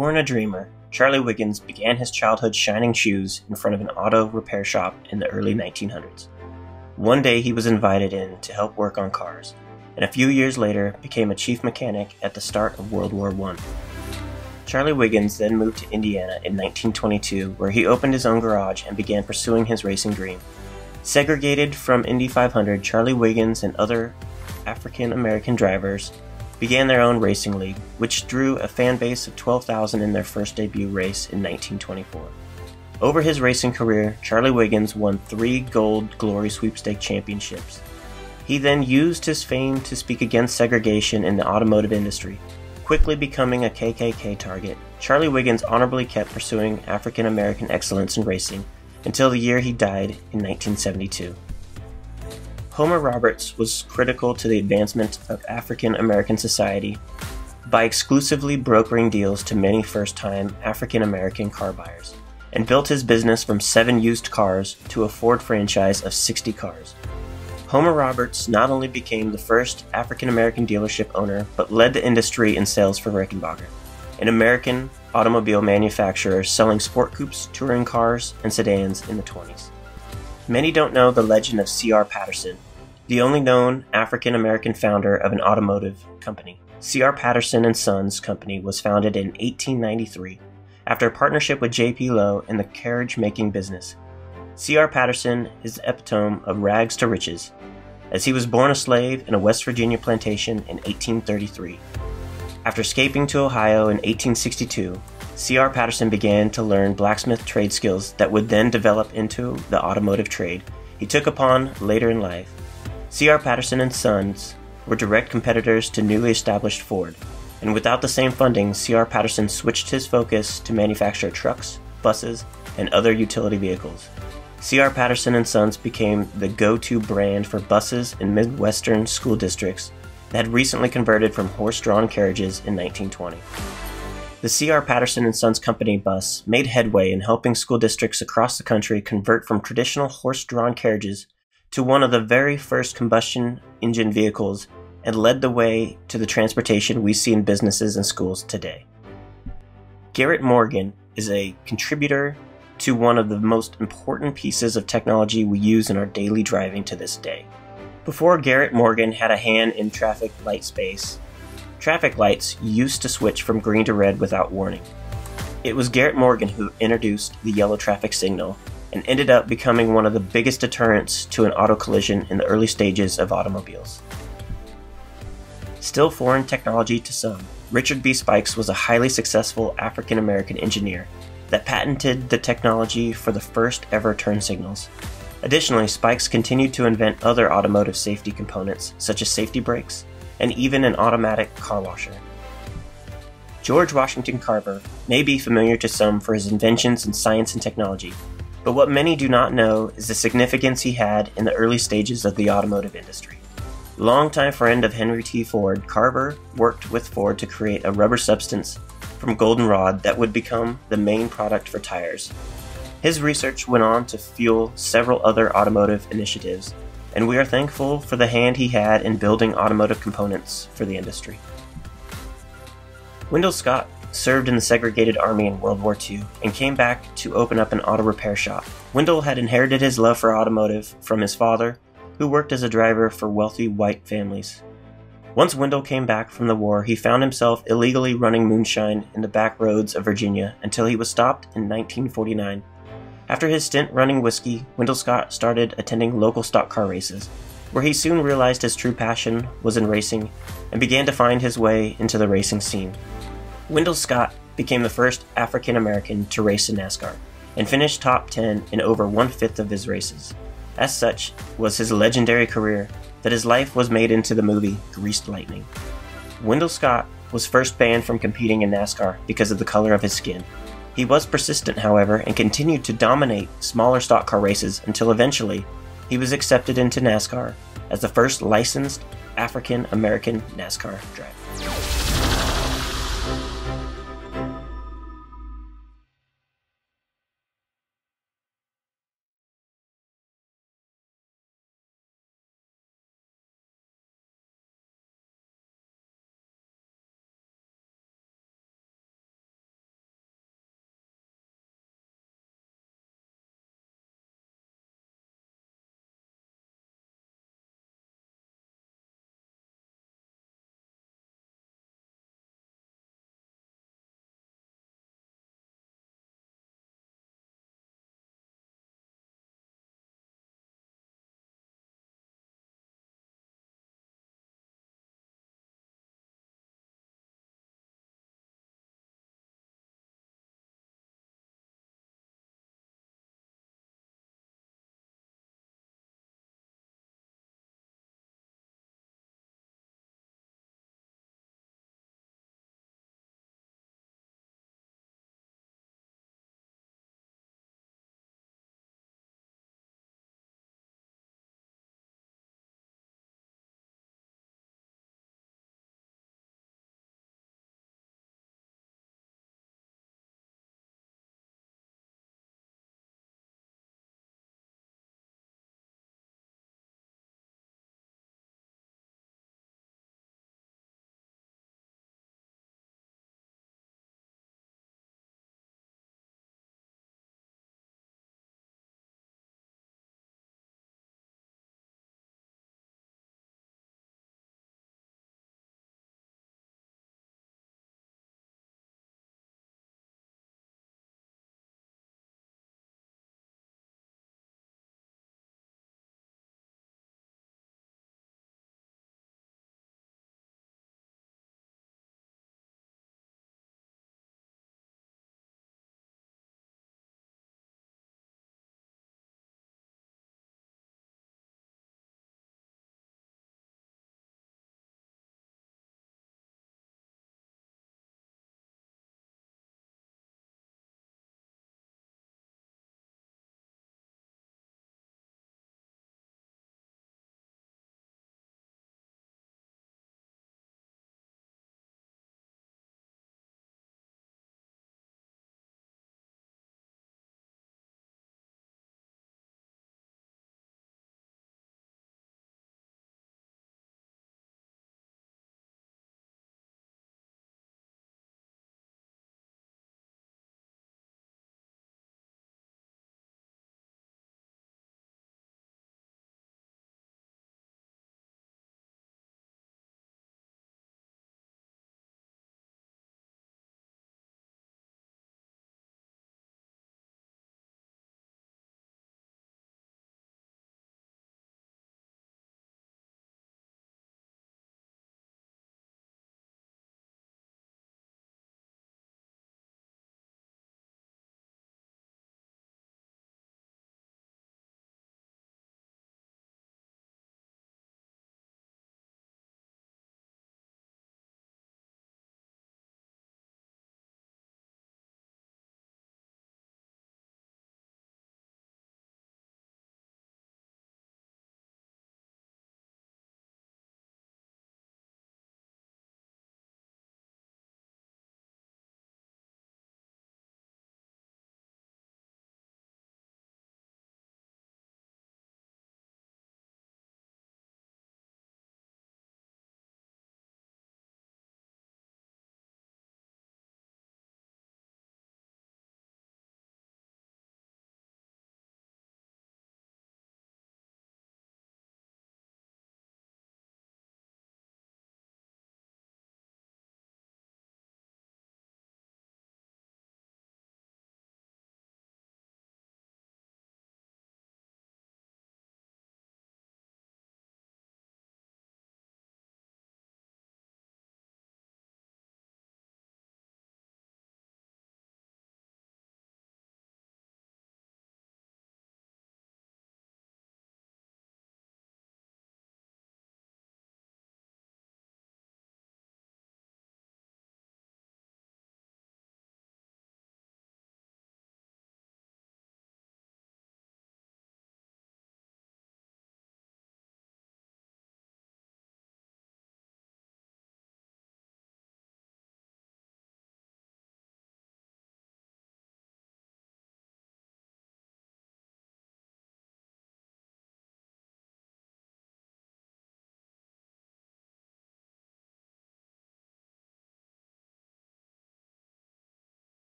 Born a dreamer, Charlie Wiggins began his childhood shining shoes in front of an auto repair shop in the early 1900s. One day he was invited in to help work on cars, and a few years later became a chief mechanic at the start of World War I. Charlie Wiggins then moved to Indiana in 1922, where he opened his own garage and began pursuing his racing dream. Segregated from Indy 500, Charlie Wiggins and other African American drivers began their own racing league, which drew a fan base of 12,000 in their first debut race in 1924. Over his racing career, Charlie Wiggins won three Gold Glory Sweepstake championships. He then used his fame to speak against segregation in the automotive industry, quickly becoming a KKK target. Charlie Wiggins honorably kept pursuing African American excellence in racing until the year he died in 1972. Homer Roberts was critical to the advancement of African American society by exclusively brokering deals to many first time African American car buyers, and built his business from seven used cars to a Ford franchise of 60 cars. Homer Roberts not only became the first African American dealership owner, but led the industry in sales for Rickenbacker, an American automobile manufacturer selling sport coupes, touring cars, and sedans in the 20s. Many don't know the legend of C.R. Patterson, the only known African American founder of an automotive company. C.R. Patterson and Sons Company was founded in 1893 after a partnership with J.P. Lowe in the carriage making business. C.R. Patterson is the epitome of rags to riches, as he was born a slave in a West Virginia plantation in 1833. After escaping to Ohio in 1862, C.R. Patterson began to learn blacksmith trade skills that would then develop into the automotive trade he took upon later in life. C.R. Patterson and Sons were direct competitors to newly established Ford, and without the same funding, C.R. Patterson switched his focus to manufacture trucks, buses, and other utility vehicles. C.R. Patterson and Sons became the go-to brand for buses in Midwestern school districts that had recently converted from horse-drawn carriages in 1920. The C.R. Patterson and Sons Company bus made headway in helping school districts across the country convert from traditional horse-drawn carriages to one of the very first combustion engine vehicles and led the way to the transportation we see in businesses and schools today. Garrett Morgan is a contributor to one of the most important pieces of technology we use in our daily driving to this day. Before Garrett Morgan had a hand in traffic light space, traffic lights used to switch from green to red without warning. It was Garrett Morgan who introduced the yellow traffic signal and ended up becoming one of the biggest deterrents to an auto collision in the early stages of automobiles. Still foreign technology to some, Richard B. Spikes was a highly successful African American engineer that patented the technology for the first ever turn signals. Additionally, Spikes continued to invent other automotive safety components, such as safety brakes, and even an automatic car washer. George Washington Carver may be familiar to some for his inventions in science and technology, but what many do not know is the significance he had in the early stages of the automotive industry. Longtime friend of Henry T. Ford, Carver worked with Ford to create a rubber substance from goldenrod that would become the main product for tires. His research went on to fuel several other automotive initiatives, and we are thankful for the hand he had in building automotive components for the industry. Wendell Scott served in the segregated army in World War II, and came back to open up an auto repair shop. Wendell had inherited his love for automotive from his father, who worked as a driver for wealthy white families. Once Wendell came back from the war, he found himself illegally running moonshine in the back roads of Virginia until he was stopped in 1949. After his stint running whiskey, Wendell Scott started attending local stock car races, where he soon realized his true passion was in racing and began to find his way into the racing scene. Wendell Scott became the first African American to race in NASCAR and finished top 10 in over one fifth of his races. As such, was his legendary career that his life was made into the movie Greased Lightning. Wendell Scott was first banned from competing in NASCAR because of the color of his skin. He was persistent, however, and continued to dominate smaller stock car races until eventually he was accepted into NASCAR as the first licensed African American NASCAR driver.